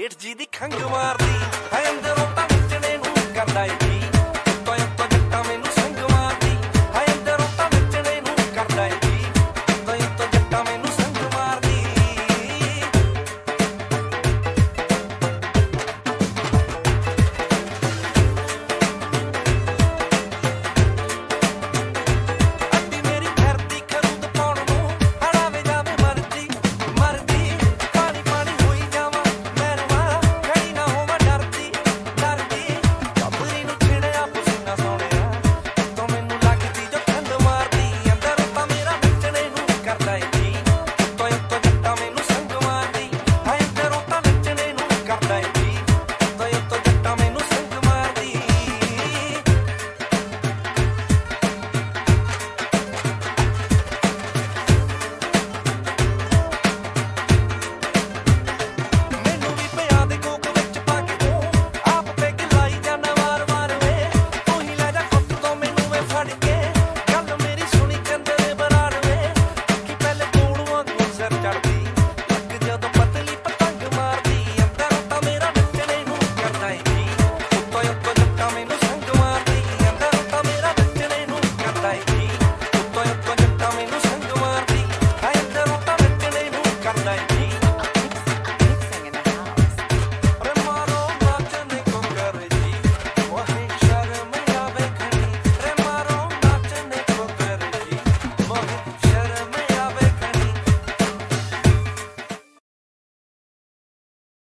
ਸੇਠ ਜੀ ਦੀ ਖੰਗ ਮਾਰਦੀ